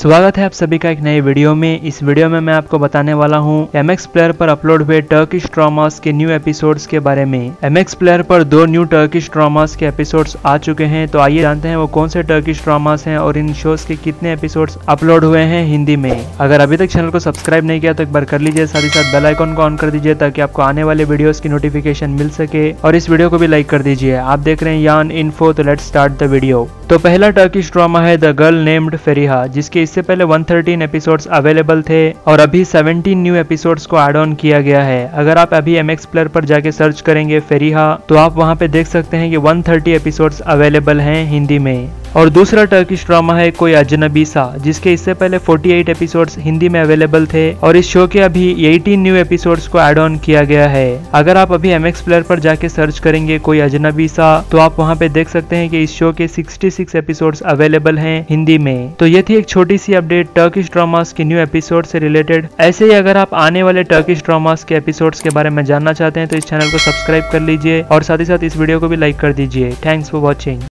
स्वागत है आप सभी का एक नए वीडियो में। इस वीडियो में मैं आपको बताने वाला हूँ एम प्लेयर पर अपलोड हुए टर्किश ड्रामास के न्यू एपिसोड्स के बारे में। एम प्लेयर पर दो न्यू टर्किश ड्रामास के एपिसोड्स आ चुके हैं तो आइए जानते हैं वो कौन से टर्किश ड्रामास हैं और इन शोज़ के कितने एपिसोड्स अपलोड हुए हैं हिंदी में। अगर अभी तक चैनल को सब्सक्राइब नहीं किया तो एक बार कर लीजिए, साथ ही साथ बेलाइकॉन को ऑन कर दीजिए, ताकि आपको आने वाले वीडियो की नोटिफिकेशन मिल सके। और इस वीडियो को भी लाइक कर दीजिए। आप देख रहे हैं यान इन्फो तो लेट स्टार्ट द वीडियो तो पहला टर्किश ड्रामा है द गर्ल नेम्ड फेरिहा जिसके इससे पहले 113 एपिसोड्स अवेलेबल थे और अभी 17 न्यू एपिसोड्स को एड ऑन किया गया है। अगर आप अभी एम एक्स प्लेयर पर जाके सर्च करेंगे फेरिहा तो आप वहाँ पे देख सकते हैं कि 130 एपिसोड्स अवेलेबल हैं हिंदी में। और दूसरा टर्किश ड्रामा है कोई अजनबी सा, जिसके इससे पहले 48 एपिसोड्स हिंदी में अवेलेबल थे और इस शो के अभी 18 न्यू एपिसोड्स को एड ऑन किया गया है। अगर आप अभी एम एक्स प्लेयर पर जाके सर्च करेंगे कोई अजनबी सा तो आप वहाँ पे देख सकते हैं कि इस शो के 66 एपिसोड्स अवेलेबल हैं हिंदी में। तो ये थी एक छोटी सी अपडेट टर्किश ड्रामास के न्यू एपिसोड से रिलेटेड ऐसे ही अगर आप आने वाले टर्किश ड्रामास के एपिसोड्स के बारे में जानना चाहते हैं तो इस चैनल को सब्सक्राइब कर लीजिए और साथ ही साथ इस वीडियो को भी लाइक कर दीजिए। Thanks for watching